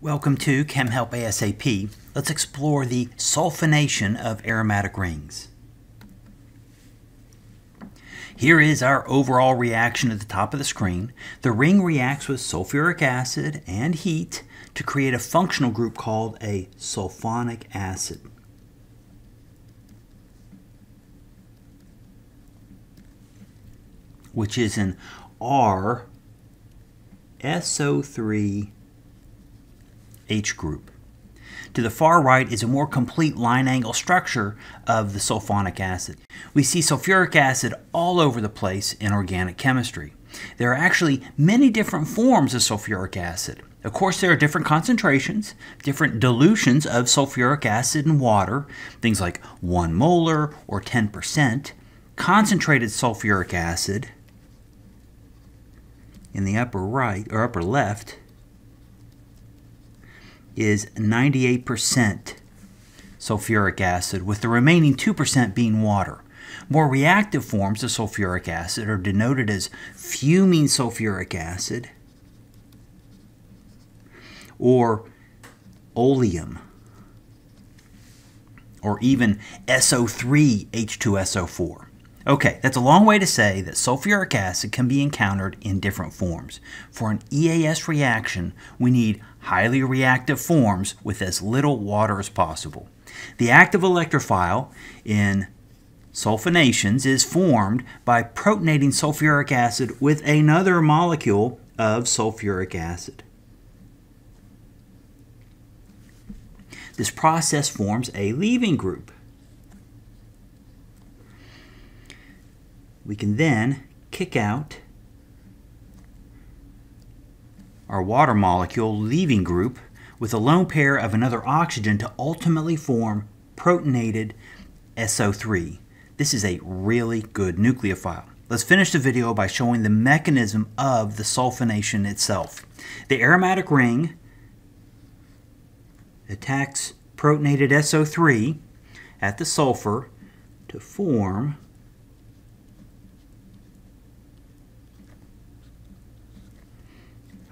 Welcome to ChemHelp ASAP. Let's explore the sulfonation of aromatic rings. Here is our overall reaction at the top of the screen. The ring reacts with sulfuric acid and heat to create a functional group called a sulfonic acid. which is an R SO3 H group. To the far right is a more complete line angle structure of the sulfonic acid. We see sulfuric acid all over the place in organic chemistry. There are actually many different forms of sulfuric acid. Of course, there are different concentrations, different dilutions of sulfuric acid in water, things like 1 molar or 10%. Concentrated sulfuric acid in the upper right or upper left is 98% sulfuric acid, with the remaining 2% being water. More reactive forms of sulfuric acid are denoted as fuming sulfuric acid or oleum or even SO3H2SO4. Okay, that's a long way to say that sulfuric acid can be encountered in different forms. For an EAS reaction, we need highly reactive forms with as little water as possible. The active electrophile in sulfonations is formed by protonating sulfuric acid with another molecule of sulfuric acid. This process forms a leaving group. We can then kick out our water molecule leaving group with a lone pair of another oxygen to ultimately form protonated SO3. This is a really good nucleophile. Let's finish the video by showing the mechanism of the sulfonation itself. The aromatic ring attacks protonated SO3 at the sulfur to form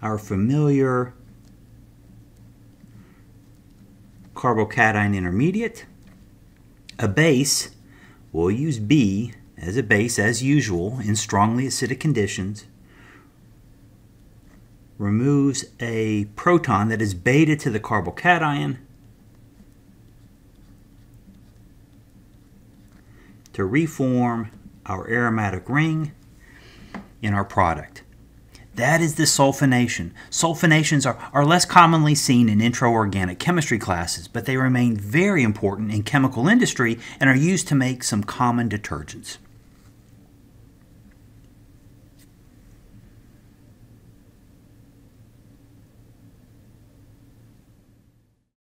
our familiar carbocation intermediate. A base, we'll use B as a base as usual in strongly acidic conditions, removes a proton that is beta to the carbocation to reform our aromatic ring in our product. That is the sulfonation. Sulfonations are, are less commonly seen in intro organic chemistry classes, but they remain very important in chemical industry and are used to make some common detergents.